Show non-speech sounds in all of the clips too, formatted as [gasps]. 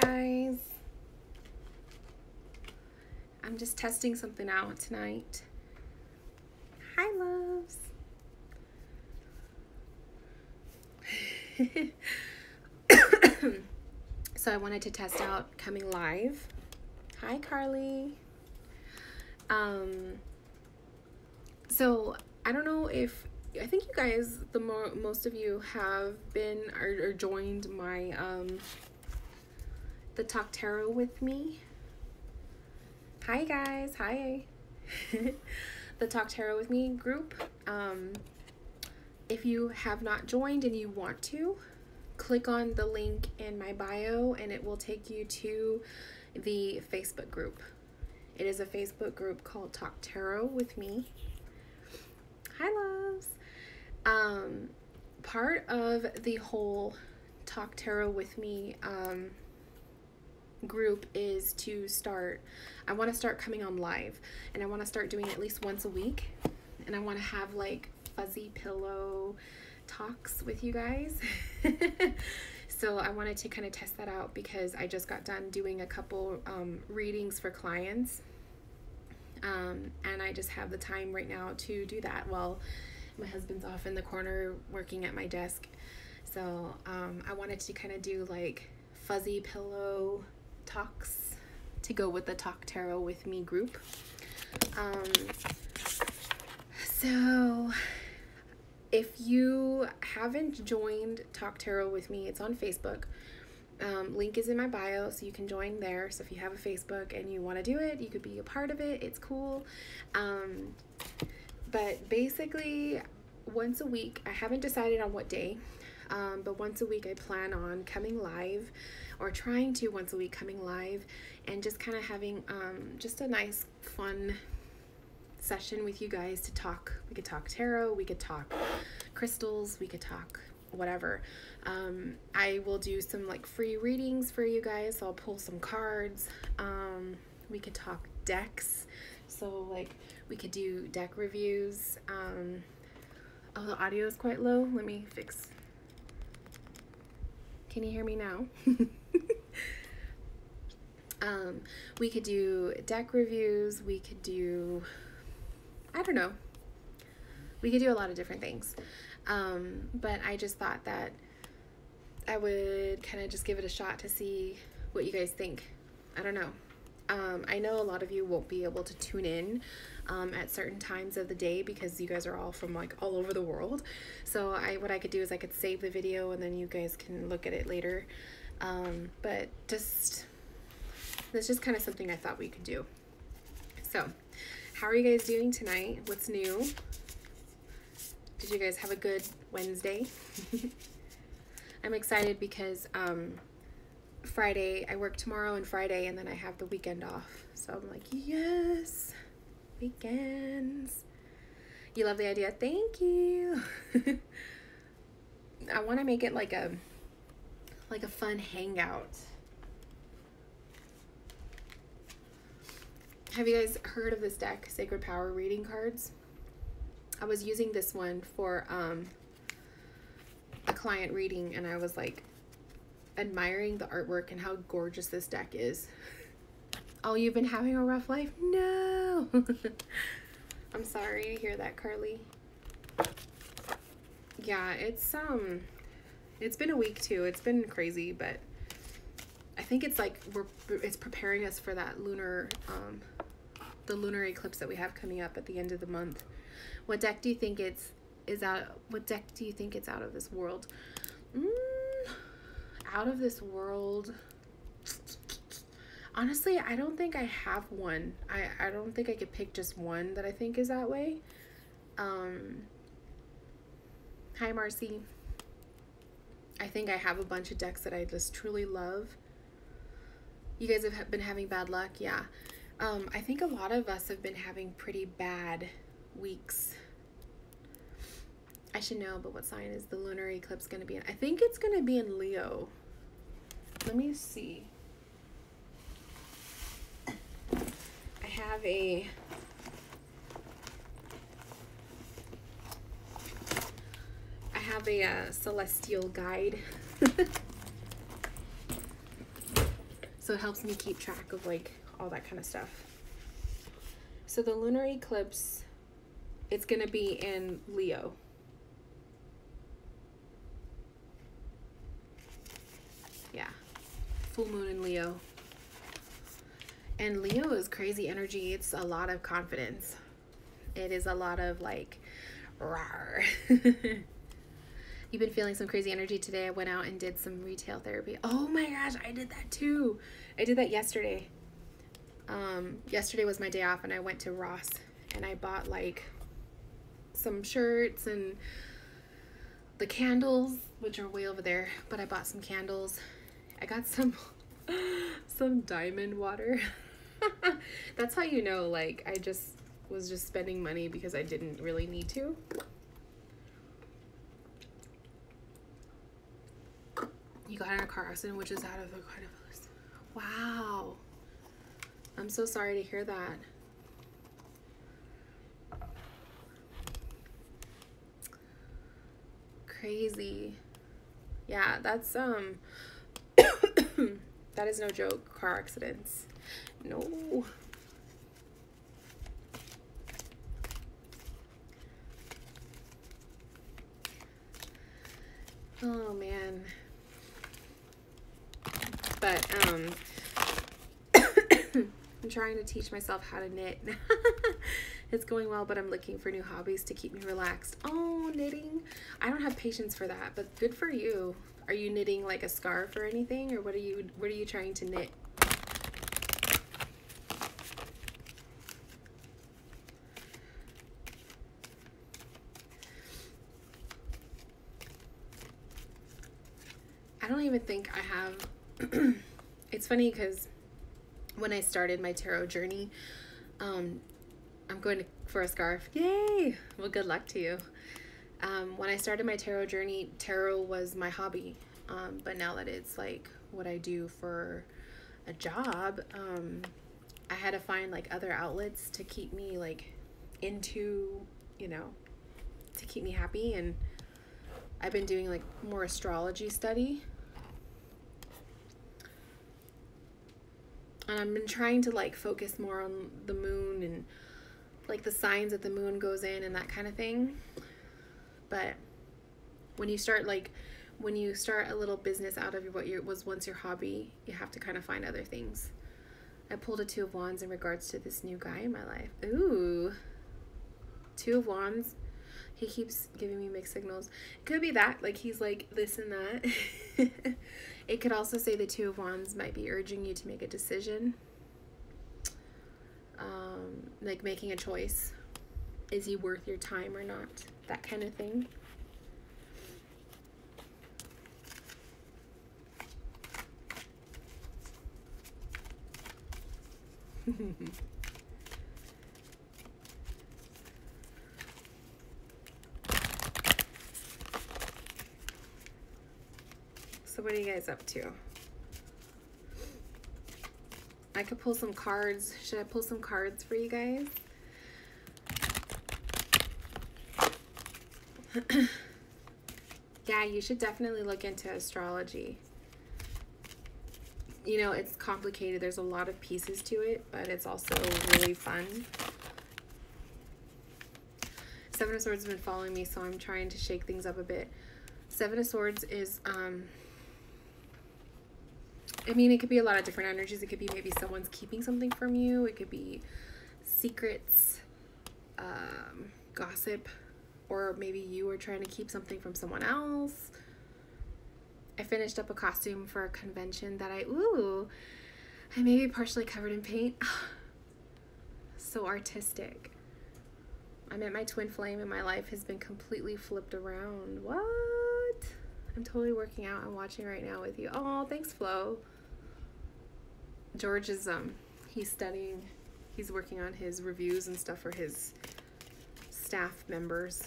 guys. I'm just testing something out tonight. Hi, loves. [laughs] so I wanted to test out coming live. Hi, Carly. Um, so I don't know if I think you guys, the mo most of you have been or, or joined my um, the talk tarot with me. Hi guys, hi. [laughs] the talk tarot with me group. Um, if you have not joined and you want to, click on the link in my bio and it will take you to the Facebook group. It is a Facebook group called Talk Tarot with me. Hi, loves. Um, part of the whole Talk Tarot with me um, group is to start. I want to start coming on live, and I want to start doing at least once a week, and I want to have like fuzzy pillow talks with you guys. [laughs] so I wanted to kind of test that out because I just got done doing a couple um, readings for clients. Um, and I just have the time right now to do that while my husband's off in the corner working at my desk. So um, I wanted to kind of do like fuzzy pillow talks to go with the Talk Tarot with Me group. Um, so if you haven't joined Talk Tarot with me, it's on Facebook. Um, link is in my bio, so you can join there. So if you have a Facebook and you want to do it, you could be a part of it. It's cool. Um, but basically, once a week, I haven't decided on what day, um, but once a week I plan on coming live or trying to once a week coming live and just kind of having um, just a nice, fun session with you guys to talk. We could talk tarot, we could talk crystals, we could talk whatever. Um, I will do some like free readings for you guys. So I'll pull some cards. Um, we could talk decks. So like we could do deck reviews. Um, oh, the audio is quite low. Let me fix. Can you hear me now? [laughs] um, we could do deck reviews. We could do I don't know. We could do a lot of different things. Um, but I just thought that I would kind of just give it a shot to see what you guys think. I don't know. Um, I know a lot of you won't be able to tune in um, at certain times of the day because you guys are all from like all over the world. So I what I could do is I could save the video and then you guys can look at it later. Um, but just that's just kind of something I thought we could do. So how are you guys doing tonight? What's new? Did you guys have a good Wednesday? [laughs] I'm excited because um, Friday, I work tomorrow and Friday, and then I have the weekend off. So I'm like, yes, weekends. You love the idea? Thank you. [laughs] I want to make it like a like a fun hangout. Have you guys heard of this deck, Sacred Power Reading Cards? I was using this one for um, a client reading and I was like admiring the artwork and how gorgeous this deck is. Oh, you've been having a rough life? No! [laughs] I'm sorry to hear that, Carly. Yeah, it's, um, it's been a week too. It's been crazy, but I think it's like we're, it's preparing us for that lunar, um, the lunar eclipse that we have coming up at the end of the month. What deck do you think it's is out? What deck do you think it's out of this world? Mm, out of this world. Honestly, I don't think I have one. I, I don't think I could pick just one that I think is that way. Um, hi, Marcy. I think I have a bunch of decks that I just truly love. You guys have been having bad luck? Yeah. Um, I think a lot of us have been having pretty bad weeks. I should know, but what sign is the lunar eclipse going to be in? I think it's going to be in Leo. Let me see. I have a I have a uh, celestial guide. [laughs] so it helps me keep track of like all that kind of stuff. So the lunar eclipse, it's gonna be in Leo. Yeah, full moon in Leo. And Leo is crazy energy. It's a lot of confidence. It is a lot of like, rawr. [laughs] You've been feeling some crazy energy today. I went out and did some retail therapy. Oh my gosh, I did that too. I did that yesterday. Um, yesterday was my day off, and I went to Ross and I bought like some shirts and the candles, which are way over there. But I bought some candles. I got some [laughs] some diamond water. [laughs] That's how you know, like, I just was just spending money because I didn't really need to. You got in a car accident, which is out of the kind of list. Wow. I'm so sorry to hear that. Crazy. Yeah, that's um that is no joke, car accidents. No. Oh man. But um [coughs] I'm trying to teach myself how to knit. [laughs] it's going well, but I'm looking for new hobbies to keep me relaxed. Oh, knitting. I don't have patience for that, but good for you. Are you knitting like a scarf or anything or what are you what are you trying to knit? I don't even think I have. [clears throat] it's funny because when I started my tarot journey, um, I'm going for a scarf. Yay! Well, good luck to you. Um, when I started my tarot journey, tarot was my hobby. Um, but now that it's like what I do for a job, um, I had to find like other outlets to keep me like into, you know, to keep me happy. And I've been doing like more astrology study and I've been trying to like focus more on the moon and like the signs that the moon goes in and that kind of thing. But when you start like when you start a little business out of what your was once your hobby, you have to kind of find other things. I pulled a two of wands in regards to this new guy in my life. Ooh. Two of wands. He keeps giving me mixed signals. It could be that, like he's like this and that. [laughs] It could also say the Two of Wands might be urging you to make a decision, um, like making a choice. Is he worth your time or not? That kind of thing. [laughs] So what are you guys up to? I could pull some cards. Should I pull some cards for you guys? [clears throat] yeah, you should definitely look into astrology. You know, it's complicated. There's a lot of pieces to it, but it's also really fun. Seven of Swords has been following me, so I'm trying to shake things up a bit. Seven of Swords is um, I mean, it could be a lot of different energies. It could be maybe someone's keeping something from you. It could be secrets, um, gossip, or maybe you are trying to keep something from someone else. I finished up a costume for a convention that I, ooh, I may be partially covered in paint. [sighs] so artistic. I met my twin flame and my life has been completely flipped around. What? I'm totally working out I'm watching right now with you. Oh, thanks, Flo. George is um he's studying he's working on his reviews and stuff for his staff members.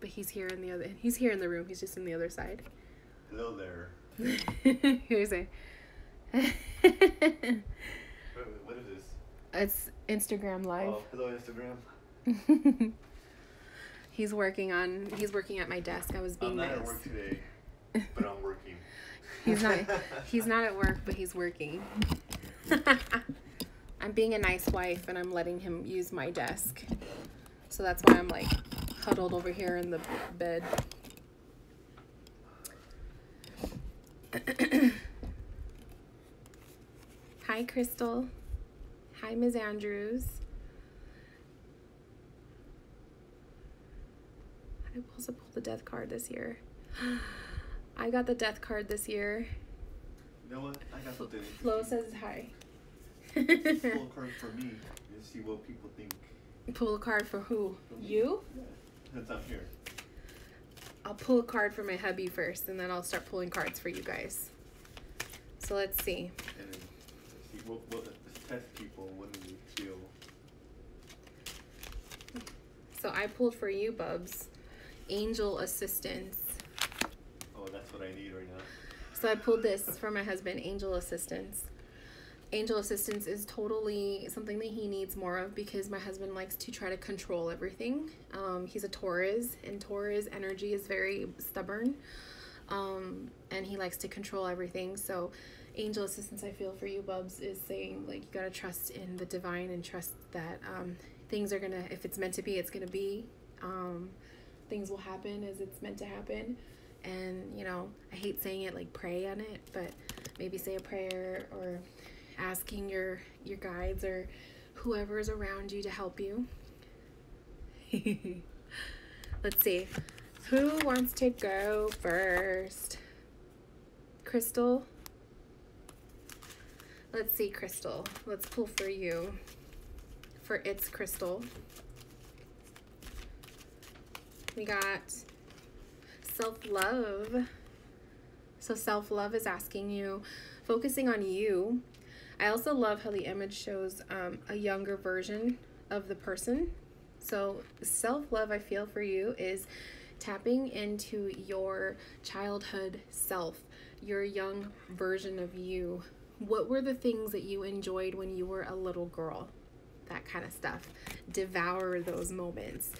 but he's here in the other he's here in the room, he's just in the other side. Hello there. [laughs] Here's a what is this? It's Instagram oh, live. Oh, hello Instagram. [laughs] he's working on he's working at my desk. I was being I'm not nice. at work today, [laughs] but I'm working. He's not he's not at work, but he's working. I'm being a nice wife and I'm letting him use my desk. So that's why I'm like huddled over here in the bed. [coughs] Hi, Crystal. Hi, Ms. Andrews. I also pulled the death card this year. [gasps] I got the death card this year. You know what? I got something. Flo says hi. Pull a [laughs] card for me and see what people think. Pull a card for who? You? Since I'm here. I'll pull a card for my hubby first, and then I'll start pulling cards for you guys. So let's see. And see what, what let's test people. What do they feel? So I pulled for you, Bubs. Angel assistance. Oh, that's what I need right now. So I pulled this for my husband, angel assistance. Angel assistance is totally something that he needs more of because my husband likes to try to control everything. Um, he's a Taurus, and Taurus energy is very stubborn, um, and he likes to control everything. So, angel assistance, I feel for you, Bubs, is saying like you gotta trust in the divine and trust that um, things are gonna, if it's meant to be, it's gonna be. Um, things will happen as it's meant to happen and you know i hate saying it like pray on it but maybe say a prayer or asking your your guides or whoever is around you to help you. [laughs] Let's see. Who wants to go first? Crystal? Let's see crystal. Let's pull for you. For it's crystal. We got self love. So, self love is asking you, focusing on you. I also love how the image shows um, a younger version of the person. So, self love, I feel for you, is tapping into your childhood self, your young version of you. What were the things that you enjoyed when you were a little girl? That kind of stuff. Devour those moments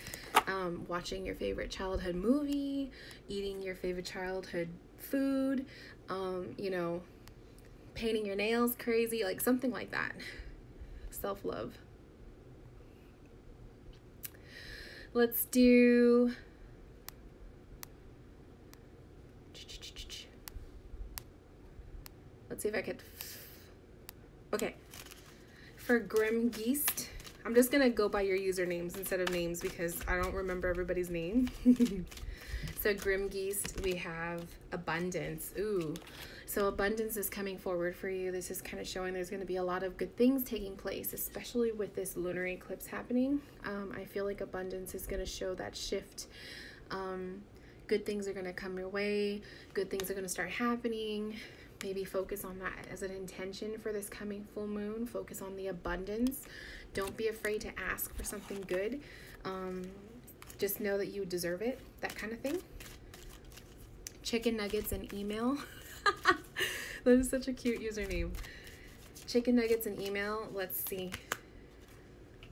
um, watching your favorite childhood movie, eating your favorite childhood food, um, you know, painting your nails crazy, like something like that. Self love. Let's do. Let's see if I could. Okay. For Grim Geist, I'm just gonna go by your usernames instead of names because I don't remember everybody's name. [laughs] so Grim Geist, we have abundance. Ooh. So abundance is coming forward for you. This is kind of showing there's going to be a lot of good things taking place, especially with this lunar eclipse happening. Um, I feel like abundance is going to show that shift. Um, good things are going to come your way. Good things are going to start happening. Maybe focus on that as an intention for this coming full moon. Focus on the abundance. Don't be afraid to ask for something good. Um, just know that you deserve it. That kind of thing. Chicken nuggets and email. [laughs] [laughs] that is such a cute username. Chicken nuggets and email. Let's see.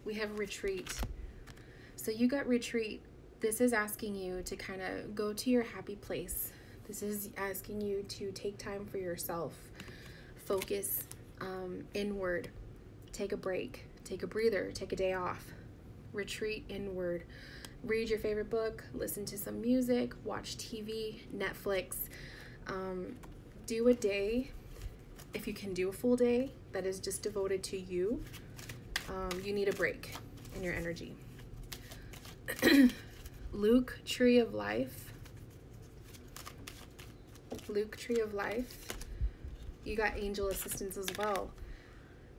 We have retreat. So you got retreat. This is asking you to kind of go to your happy place. This is asking you to take time for yourself, focus um, inward, take a break, take a breather, take a day off, retreat inward, read your favorite book, listen to some music, watch TV, Netflix. Um, do a day, if you can do a full day, that is just devoted to you. Um, you need a break in your energy. [clears throat] Luke, Tree of Life. Luke, Tree of Life. You got angel assistance as well.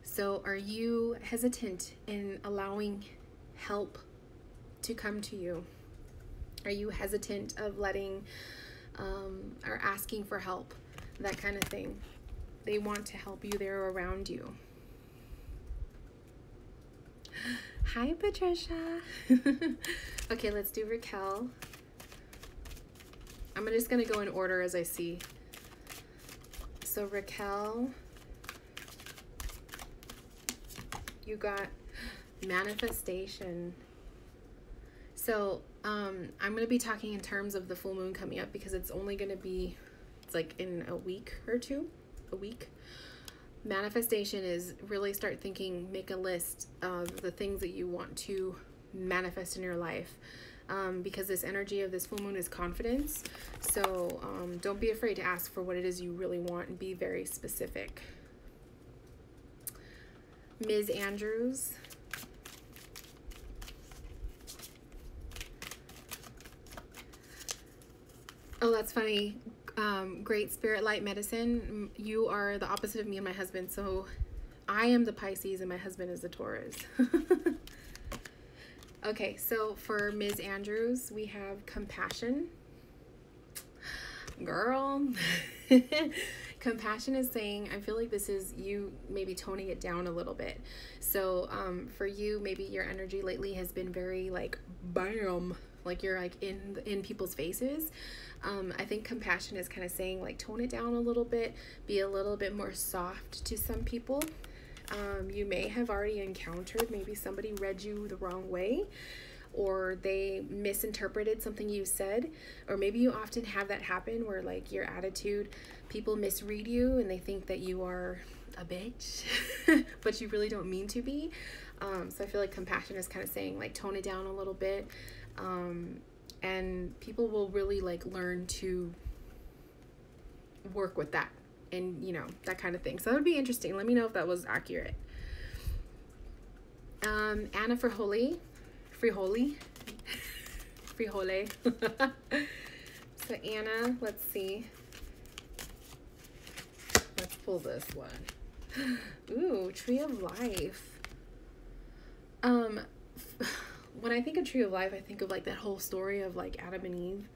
So, are you hesitant in allowing help to come to you? Are you hesitant of letting um, or asking for help? That kind of thing. They want to help you, they're around you. [gasps] Hi, Patricia. [laughs] okay, let's do Raquel. I'm just going to go in order as I see. So, Raquel, you got [gasps] manifestation. So, um, I'm going to be talking in terms of the full moon coming up because it's only going to be, like in a week or two, a week. manifestation is really start thinking, make a list of the things that you want to manifest in your life. Um, because this energy of this full moon is confidence. So um, don't be afraid to ask for what it is you really want and be very specific. Ms. Andrews. Oh, that's funny. Um, great spirit light medicine. You are the opposite of me and my husband. So I am the Pisces and my husband is the Taurus. [laughs] okay, so for Ms. Andrews, we have compassion. Girl. [laughs] compassion is saying i feel like this is you maybe toning it down a little bit so um for you maybe your energy lately has been very like bam like you're like in in people's faces. Um i think compassion is kind of saying like tone it down a little bit be a little bit more soft to some people. Um you may have already encountered maybe somebody read you the wrong way or they misinterpreted something you said or maybe you often have that happen where like your attitude people misread you and they think that you are a bitch [laughs] but you really don't mean to be. Um, so i feel like compassion is kind of saying like tone it down a little bit um, and people will really like learn to work with that and you know that kind of thing so that would be interesting let me know if that was accurate um, Anna for Holy Frijoli. Frijole. [laughs] so Anna, let's see. Let's pull this one. [laughs] Ooh, Tree of Life. Um, when I think of Tree of Life, I think of like that whole story of like Adam and Eve.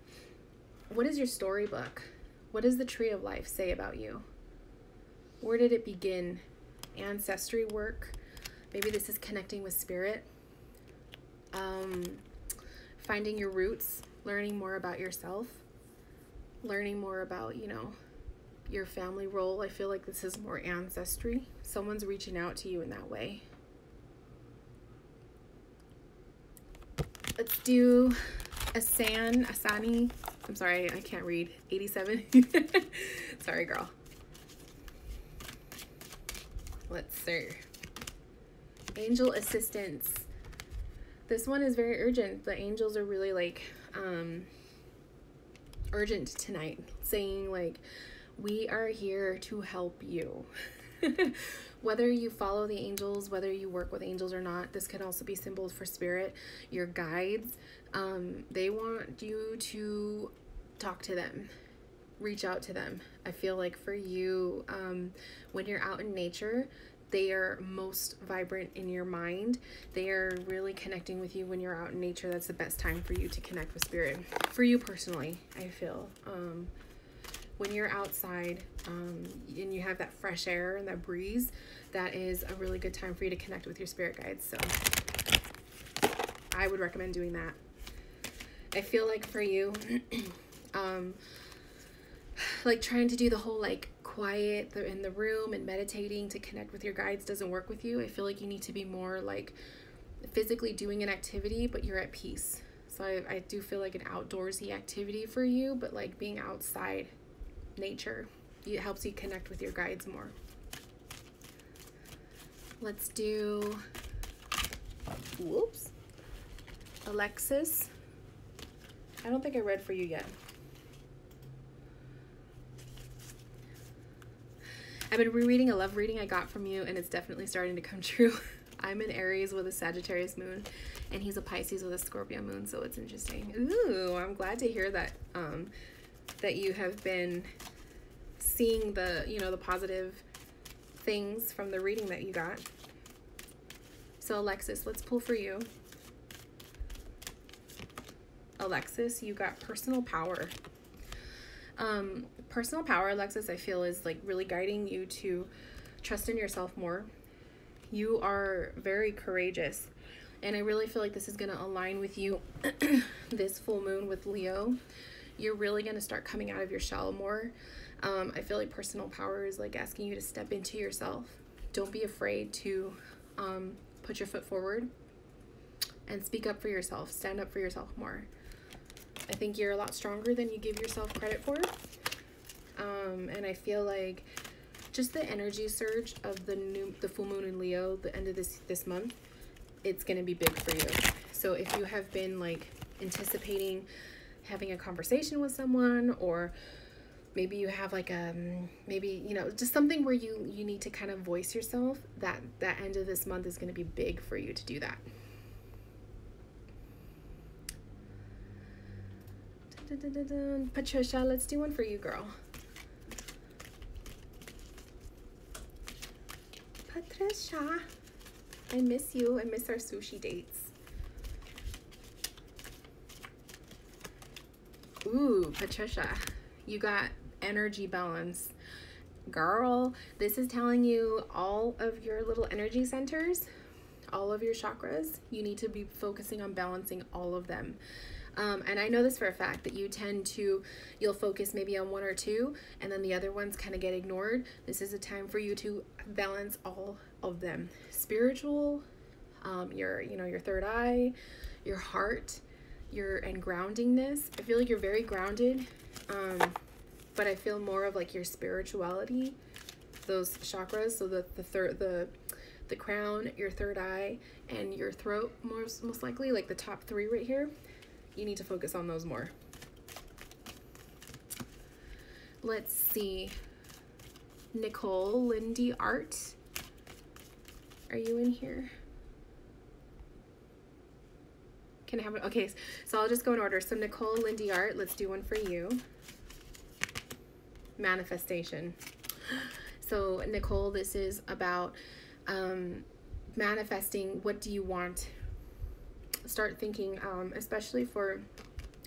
What is your storybook? What does the Tree of Life say about you? Where did it begin? Ancestry work. Maybe this is connecting with spirit um, finding your roots, learning more about yourself, learning more about, you know, your family role. I feel like this is more ancestry. Someone's reaching out to you in that way. Let's do Asan, Asani. I'm sorry, I can't read. 87. [laughs] sorry, girl. Let's see. Angel assistance this one is very urgent. The angels are really like um urgent tonight, saying like we are here to help you. [laughs] whether you follow the angels, whether you work with angels or not, this can also be symbols for spirit, your guides. Um, they want you to talk to them, reach out to them. I feel like for you, um, when you're out in nature, they are most vibrant in your mind. They are really connecting with you when you're out in nature. That's the best time for you to connect with spirit. For you personally, I feel. Um, when you're outside um, and you have that fresh air and that breeze, that is a really good time for you to connect with your spirit guides. So I would recommend doing that. I feel like for you, [clears throat] um, like trying to do the whole like quiet in the room and meditating to connect with your guides doesn't work with you. I feel like you need to be more like physically doing an activity, but you're at peace. So I, I do feel like an outdoorsy activity for you, but like being outside nature, it helps you connect with your guides more. Let's do, whoops, Alexis. I don't think I read for you yet. I've been rereading a love reading I got from you, and it's definitely starting to come [laughs] true. I'm an Aries with a Sagittarius moon, and he's a Pisces with a Scorpio moon, so it's interesting. Ooh, I'm glad to hear that um, that you have been seeing the you know the positive things from the reading that you got. So Alexis, let's pull for you. Alexis, you got personal power. Um, personal power, Alexis, I feel is like really guiding you to trust in yourself more. You are very courageous. And I really feel like this is going to align with you [clears throat] this full moon with Leo. You're really going to start coming out of your shell more. Um, I feel like personal power is like asking you to step into yourself. Don't be afraid to um, put your foot forward and speak up for yourself. Stand up for yourself more. I think you're a lot stronger than you give yourself credit for. Um, and I feel like just the energy surge of the new the full moon in Leo, the end of this this month, it's gonna be big for you. So if you have been like anticipating having a conversation with someone or maybe you have like a maybe you know just something where you you need to kind of voice yourself that that end of this month is going to be big for you to do that. Dun, dun, dun, patricia let's do one for you girl. Patricia i miss you. I miss our sushi dates ooh patricia you got energy balance. Girl, this is telling you all of your little energy centers, all of your chakras, you need to be focusing on balancing all of them. Um, and I know this for a fact that you tend to, you'll focus maybe on one or two, and then the other ones kind of get ignored. This is a time for you to balance all of them. Spiritual, um, your, you know, your third eye, your heart, your and groundingness. I feel like you're very grounded. Um, but I feel more of like your spirituality, those chakras. So the the third the the crown, your third eye, and your throat most most likely, like the top three right here. You need to focus on those more. Let's see. Nicole Lindy Art. Are you in here? Can I have it? Okay, so I'll just go in order. So Nicole Lindy Art, let's do one for you manifestation. So, Nicole, this is about um, manifesting what do you want. Start thinking, um, especially for,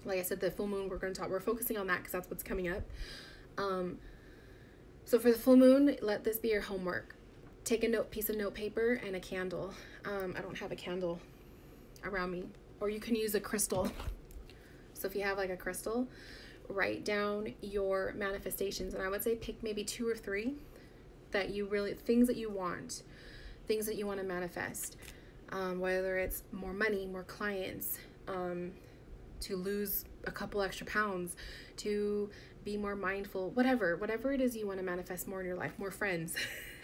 like I said, the full moon. We're going to talk. We're focusing on that because that's what's coming up. Um, so for the full moon, let this be your homework. Take a note, piece of note paper, and a candle. Um, I don't have a candle around me, or you can use a crystal. So if you have like a crystal, write down your manifestations and I would say pick maybe two or three that you really things that you want, things that you want to manifest. Um, whether it's more money, more clients, um, to lose a couple extra pounds, to be more mindful, whatever, whatever it is you want to manifest more in your life, more friends.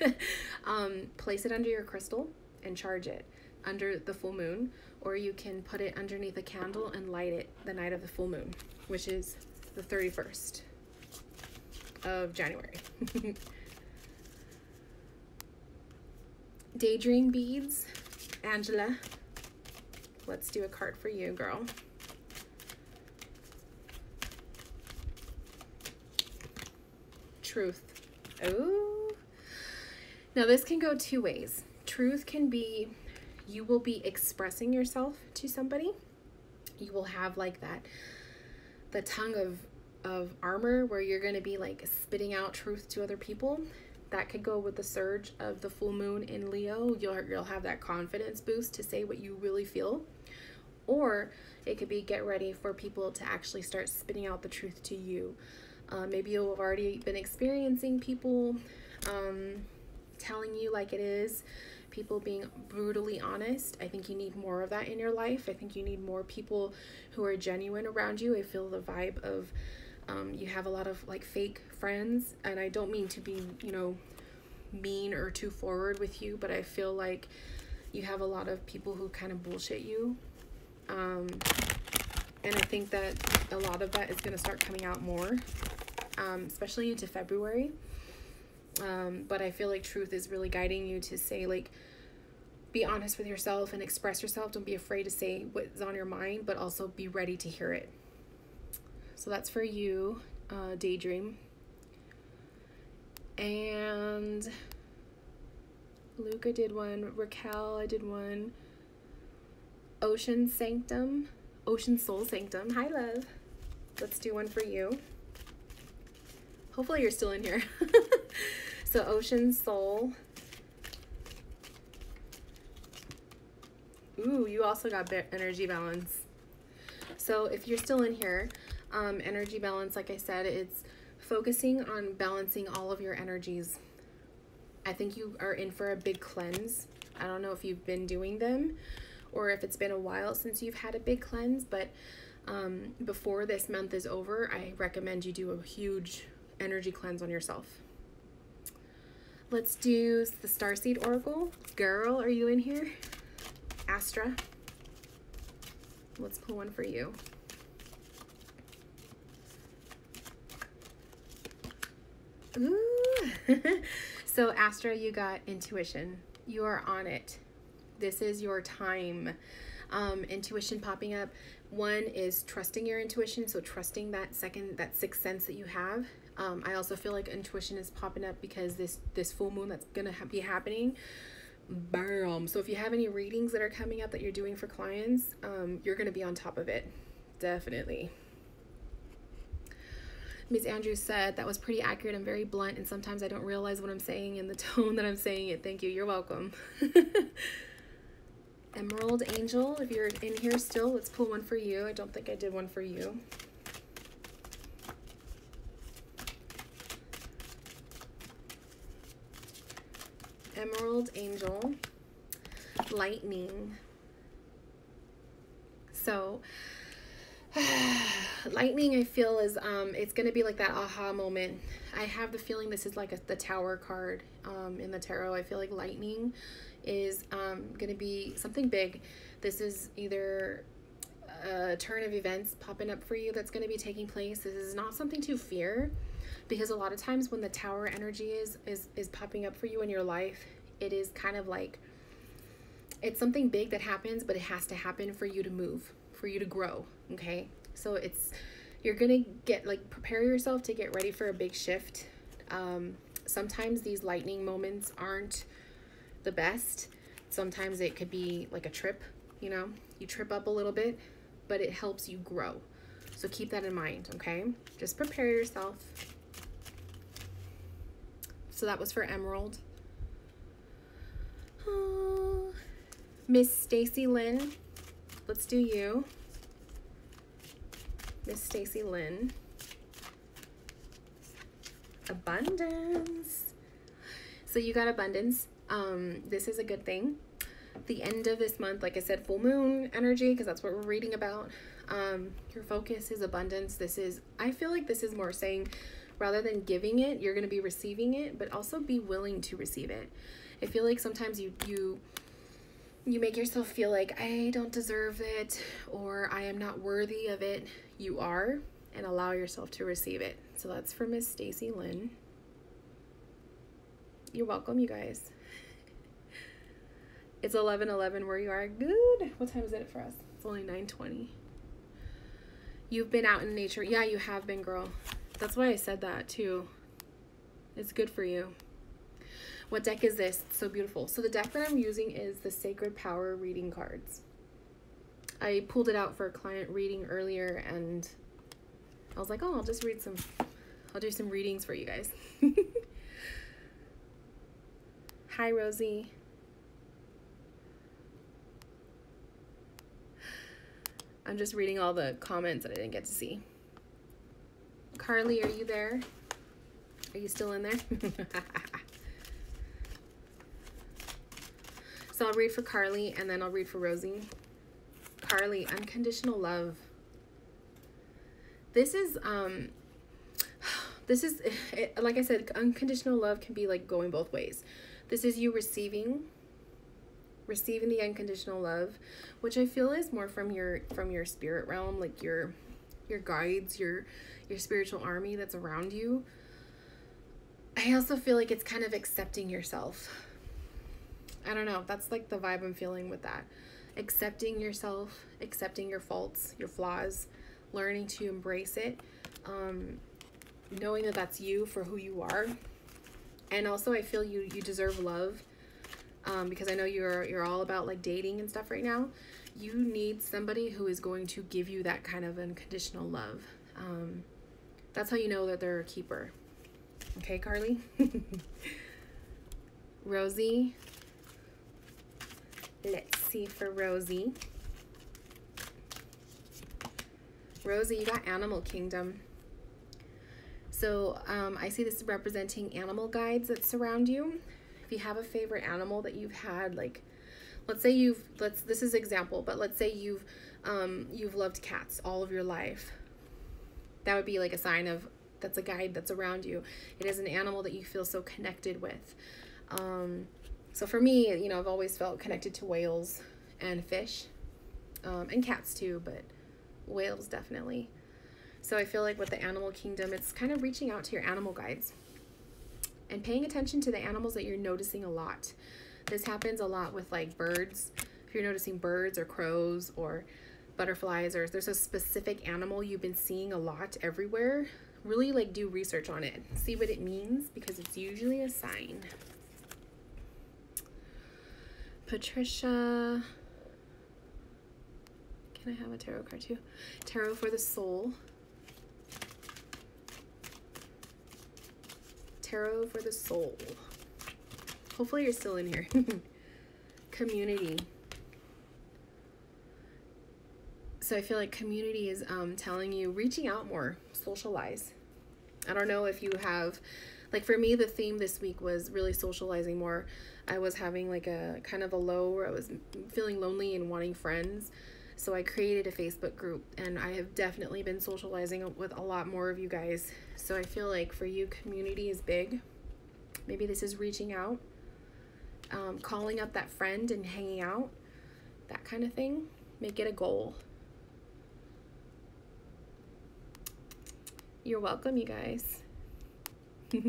[laughs] um, place it under your crystal and charge it under the full moon, or you can put it underneath a candle and light it the night of the full moon, which is the 31st of January. [laughs] Daydream beads, Angela. Let's do a card for you, girl. Truth. Oh. Now this can go two ways. Truth can be you will be expressing yourself to somebody. You will have like that the tongue of of armor where you're going to be like spitting out truth to other people. That could go with the surge of the full moon in leo. You'll, you'll have that confidence boost to say what you really feel. Or it could be get ready for people to actually start spitting out the truth to you. Uh, maybe you'll have already been experiencing people um, telling you like it is people being brutally honest. I think you need more of that in your life. I think you need more people who are genuine around you. I feel the vibe of um, you have a lot of like fake friends, and I don't mean to be, you know, mean or too forward with you, but I feel like you have a lot of people who kind of bullshit you. Um, and I think that a lot of that is going to start coming out more, um, especially into February. Um, but I feel like truth is really guiding you to say, like, be honest with yourself and express yourself. Don't be afraid to say what's on your mind, but also be ready to hear it. So that's for you, uh, Daydream. And Luca did one. Raquel, I did one. Ocean Sanctum. Ocean Soul Sanctum. Hi, love. Let's do one for you. Hopefully, you're still in here. [laughs] so, Ocean Soul Ooh, you also got energy balance. So if you're still in here, um, energy balance, like I said, it's focusing on balancing all of your energies. I think you are in for a big cleanse. I don't know if you've been doing them or if it's been a while since you've had a big cleanse, but um, before this month is over, I recommend you do a huge energy cleanse on yourself. Let's do the Starseed Oracle. Girl, are you in here? Astra. Let's pull one for you. Ooh. [laughs] so, Astra, you got intuition. You are on it. This is your time. Um, intuition popping up. One is trusting your intuition, so trusting that second, that sixth sense that you have. Um, I also feel like intuition is popping up because this this full moon that's gonna ha- be happening. Bam. So if you have any readings that are coming up that you're doing for clients, um, you're gonna be on top of it, definitely. Ms. Andrews said that was pretty accurate and very blunt, and sometimes I don't realize what I'm saying in the [laughs] tone that I'm saying it. Thank you. You're welcome. [laughs] Emerald Angel, if you're in here still, let's pull one for you. I don't think I did one for you. Emerald Angel, Lightning. So, [sighs] lightning i feel is um it's gonna be like that aha moment. I have the feeling this is like a, the tower card um in the tarot. I feel like lightning is um gonna be something big. This is either a turn of events popping up for you that's to be taking place. This is not something to fear because a lot of times when the tower energy is is is popping up for you in your life it is kind of like it's something big that happens but it has to happen for you to move for you to grow okay? So it's you're gonna get like prepare yourself to get ready for a big shift. Um, sometimes these lightning moments aren't the best. Sometimes it could be like a trip you know? You trip up a little bit but it helps you grow. So keep that in mind okay? Just prepare yourself so that was for emerald oh, miss stacy lynn let's do you Miss Stacy Lynn. Abundance. So you got abundance. Um, this is a good thing. The end of this month, like I said, full moon energy, because that's what we're reading about. Um, your focus is abundance. This is, I feel like this is more saying rather than giving it, you're going to be receiving it, but also be willing to receive it. I feel like sometimes you, you, you make yourself feel like I don't deserve it or I am not worthy of it you are and allow yourself to receive it. So that's for Miss Stacy Lynn. You're welcome, you guys. It's 11:11 where you are. Good. What time is it for us? It's only 9:20. You've been out in nature. Yeah, you have been, girl. That's why I said that too. It's good for you. What deck is this? It's so beautiful. So the deck that I'm using is the Sacred Power reading cards. I pulled it out for a client reading earlier and I was like, oh, I'll just read some, I'll do some readings for you guys. [laughs] Hi, Rosie. I'm just reading all the comments that I didn't get to see. Carly, are you there? Are you still in there? [laughs] so I'll read for Carly and then I'll read for Rosie. Carly, unconditional love. This is um [sighs] this is [sighs] it, like I said, unconditional love can be like going both ways. This is you receiving receiving the unconditional love, which I feel is more from your from your spirit realm, like your your guides, your your spiritual army that's around you. I also feel like it's kind of accepting yourself. I don't know. That's like the vibe I'm feeling with that accepting yourself, accepting your faults, your flaws, learning to embrace it, um, knowing that that's you for who you are. And also, I feel you you deserve love um, because I know you're you're all about like dating and stuff right now. You need somebody who is going to give you that kind of unconditional love. Um, that's how you know that they're a keeper. Okay, Carly. [laughs] Rosie, Let's see for Rosie. Rosie, you got Animal Kingdom. So um, I see this representing animal guides that surround you. If you have a favorite animal that you've had, like, let's say you've let's this is example, but let's say you've um, you've loved cats all of your life. That would be like a sign of that's a guide that's around you. It is an animal that you feel so connected with. Um, so for me, you know, I've always felt connected to whales and fish, um, and cats too, but whales definitely. So I feel like with the animal kingdom, it's kind of reaching out to your animal guides and paying attention to the animals that you're noticing a lot. This happens a lot with like birds. If you're noticing birds or crows or butterflies or there's a specific animal you've been seeing a lot everywhere, really like do research on it. See what it means because it's usually a sign. Patricia. Can I have a tarot card too? Tarot for the soul. Tarot for the soul. Hopefully you're still in here. [laughs] community. So I feel like community is um, telling you reaching out more, socialize. I don't know if you have, like for me, the theme this week was really socializing more. I was having like a kind of a low where I was feeling lonely and wanting friends. So I created a Facebook group and I have definitely been socializing with a lot more of you guys. So I feel like for you, community is big. Maybe this is reaching out, um, calling up that friend and hanging out, that kind of thing. Make it a goal. You're welcome, you guys. [laughs]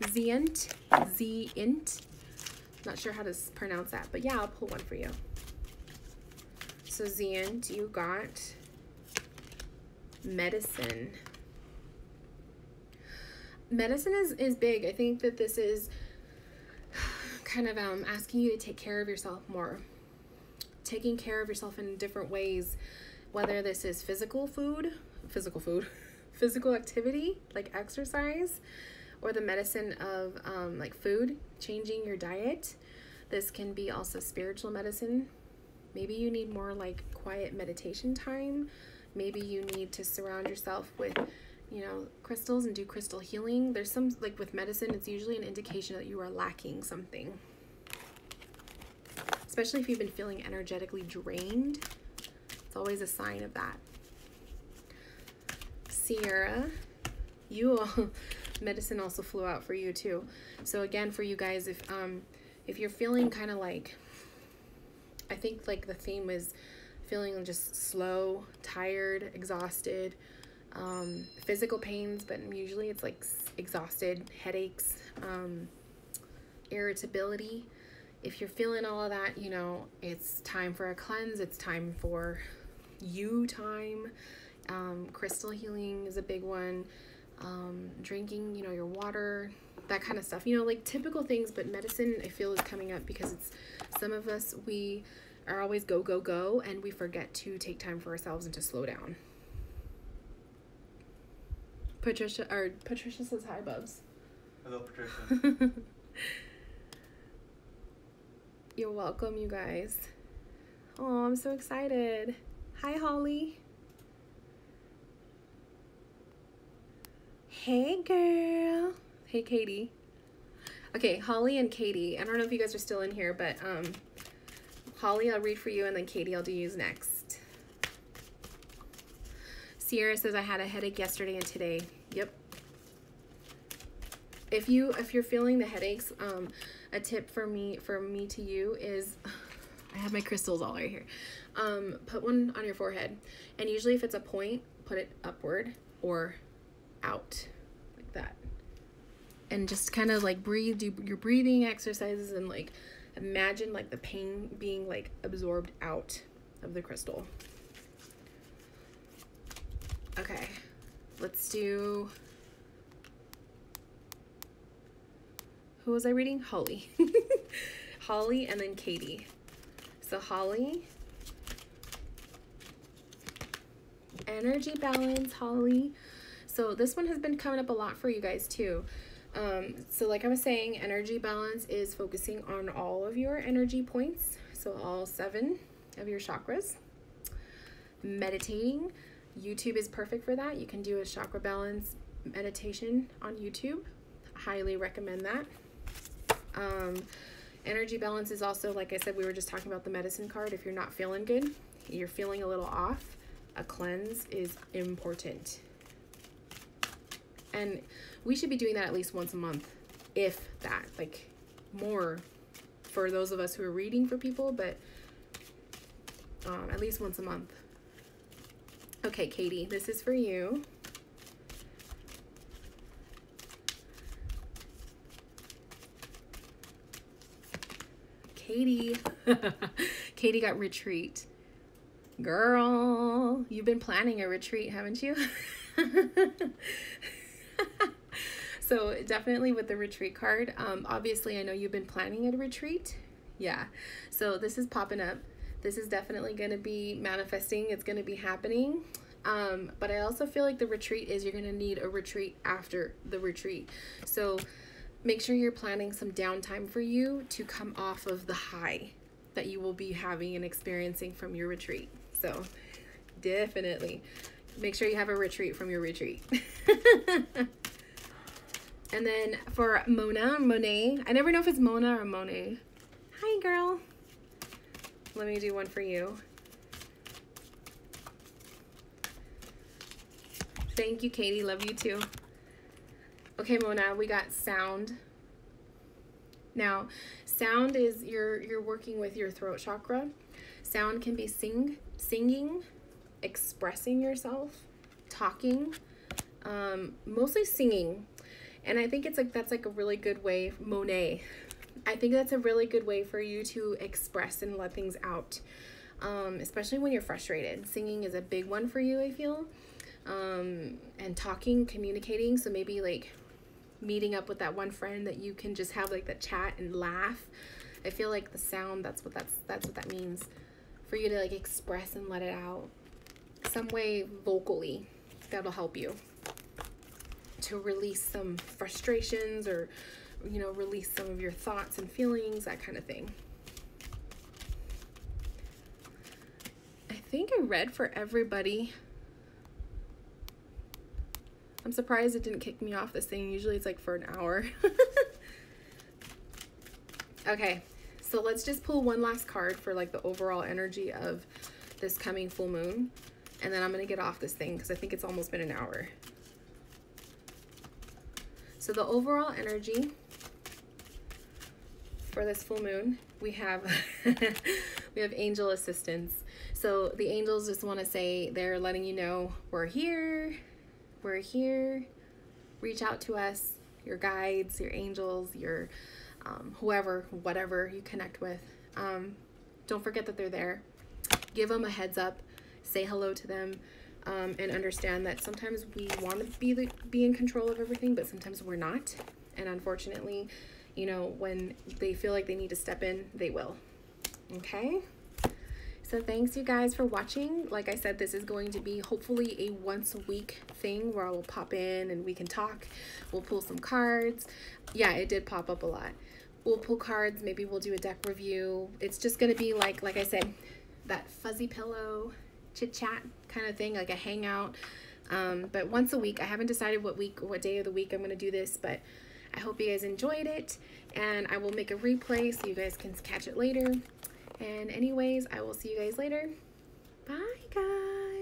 Zient, Z-int. Not sure how to pronounce that, but yeah, I'll pull one for you. So Zient, you got medicine. Medicine is, is big. I think that this is kind of um, asking you to take care of yourself more. Taking care of yourself in different ways, whether this is physical food, physical food, [laughs] physical activity like exercise, or the medicine of um, like food, changing your diet. This can be also spiritual medicine. Maybe you need more like quiet meditation time. Maybe you need to surround yourself with, you know, crystals and do crystal healing. There's some, like with medicine, it's usually an indication that you are lacking something. Especially if you've been feeling energetically drained. It's always a sign of that. Sierra, you [laughs] all medicine also flew out for you too. So again, for you guys, if um if you're feeling kind of like, I think like the theme is feeling just slow, tired, exhausted, um, physical pains, but usually it's like exhausted, headaches, um, irritability. If you're feeling all of that, you know, it's time for a cleanse. It's time for you time. Um, crystal healing is a big one um, drinking, you know, your water, that kind of stuff. You know, like typical things, but medicine I feel is coming up because it's some of us, we are always go, go, go, and we forget to take time for ourselves and to slow down. Patricia, or Patricia says hi, Bubs. Hello, Patricia. You're welcome, you guys. Oh, I'm so excited. Hi, Holly. Hey, girl. Hey, Katie. Okay, Holly and Katie. I don't know if you guys are still in here, but um, Holly, I'll read for you, and then Katie, I'll do yours next. Sierra says I had a headache yesterday and today. Yep. If you if you're feeling the headaches, um, a tip for me for me to you is, [sighs] I have my crystals all right here. Um, put one on your forehead, and usually if it's a point, put it upward or out like that and just kind of like breathe do your breathing exercises and like imagine like the pain being like absorbed out of the crystal okay let's do who was i reading holly [laughs] holly and then katie so holly energy balance holly so this one has been coming up a lot for you guys too. Um, so like I was saying, energy balance is focusing on all of your energy points. So all seven of your chakras. Meditating. YouTube is perfect for that. You can do a chakra balance meditation on YouTube. Highly recommend that. Um, energy balance is also, like I said, we were just talking about the medicine card. If you're not feeling good, you're feeling a little off, a cleanse is important. And we should be doing that at least once a month, if that, like more for those of us who are reading for people, but um, at least once a month. Okay, Katie, this is for you. Katie. [laughs] Katie got retreat. Girl, you've been planning a retreat, haven't you? [laughs] so definitely with the retreat card. Um, obviously, I know you've been planning a retreat. Yeah. So this is popping up. This is definitely going to be manifesting. It's going to be happening. Um, but I also feel like the retreat is you're going to need a retreat after the retreat. So make sure you're planning some downtime for you to come off of the high that you will be having and experiencing from your retreat. So definitely make sure you have a retreat from your retreat. [laughs] and then for Mona, Monet, I never know if it's Mona or Monet. Hi, girl. Let me do one for you. Thank you, Katie. Love you too. Okay, Mona, we got sound. Now, sound is you're you're working with your throat chakra. Sound can be sing, singing, expressing yourself, talking, um, mostly singing. And I think it's like that's like a really good way, Monet. I think that's a really good way for you to express and let things out, um, especially when you're frustrated. Singing is a big one for you, I feel. Um, and talking, communicating. So maybe like meeting up with that one friend that you can just have like that chat and laugh. I feel like the sound, that's what that's that's what that means. For you to like express and let it out some way vocally. That'll help you to release some frustrations or you know, release some of your thoughts and feelings, that kind of thing. I think I read for everybody. I'm surprised it didn't kick me off this thing. Usually it's like for an hour. [laughs] okay, so let's just pull one last card for like the overall energy of this coming full moon. And then I'm going to get off this thing because I think it's almost been an hour. So the overall energy for this full moon, we have [laughs] we have angel assistance. So the angels just want to say they're letting you know we're here, we're here. Reach out to us, your guides, your angels, your um, whoever, whatever you connect with. Um, don't forget that they're there. Give them a heads up. Say hello to them. Um, and understand that sometimes we want to be be in control of everything, but sometimes we're not. And unfortunately, you know, when they feel like they need to step in, they will. Okay? So thanks you guys for watching. Like I said, this is going to be hopefully a once a week thing where I will pop in and we can talk. We'll pull some cards. Yeah, it did pop up a lot. We'll pull cards. Maybe we'll do a deck review. It's just going to be like, like I said, that fuzzy pillow chit chat kind of thing, like a hangout. Um, but once a week, I haven't decided what week, what day of the week I'm going to do this, but I hope you guys enjoyed it and I will make a replay so you guys can catch it later. And anyways, I will see you guys later. Bye guys.